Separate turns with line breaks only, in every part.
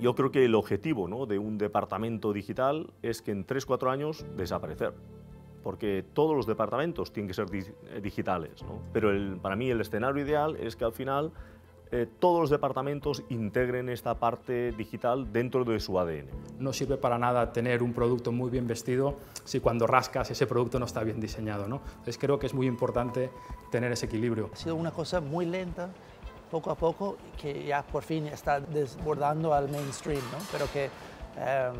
Yo creo que el objetivo ¿no? de un departamento digital es que en 3-4 años desaparecer porque todos los departamentos tienen que ser digitales, ¿no? pero el, para mí el escenario ideal es que al final eh, todos los departamentos integren esta parte digital dentro de su ADN.
No sirve para nada tener un producto muy bien vestido si cuando rascas ese producto no está bien diseñado. ¿no? Entonces creo que es muy importante tener ese equilibrio.
Ha sido una cosa muy lenta, poco a poco, que ya por fin está desbordando al mainstream, ¿no? pero que eh,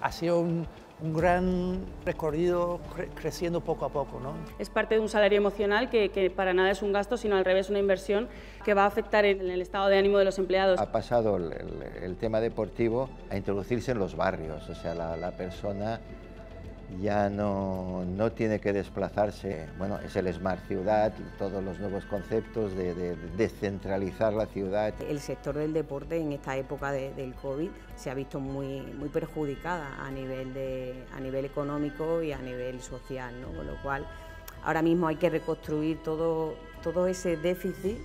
ha sido un, un gran recorrido creciendo poco a poco. ¿no?
Es parte de un salario emocional que, que, para nada es un gasto, sino al revés una inversión que va a afectar en el estado de ánimo de los empleados.
Ha pasado el, el, el tema deportivo a introducirse en los barrios, o sea, la, la persona ya no, no, tiene que desplazarse, bueno, es el Smart Ciudad, todos los nuevos conceptos de, de, de descentralizar la ciudad.
El sector del deporte en esta época de, del COVID se ha visto muy, muy perjudicada a nivel, de, a nivel económico y a nivel social, ¿no? con lo cual ahora mismo hay que reconstruir todo, todo ese déficit